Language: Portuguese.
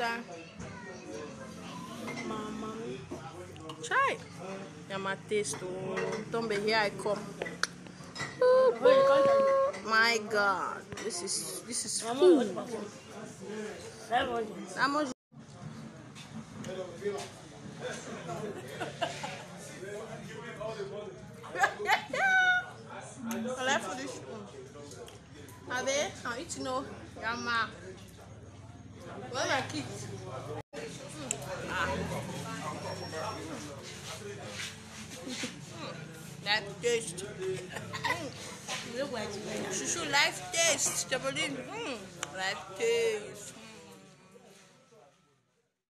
that mama. Try my taste oh don't be here i come. My god. This is this is food. much Olha for this one. Ave, now eat no, yama. Mm. life taste. She should life taste. Mm. Life taste.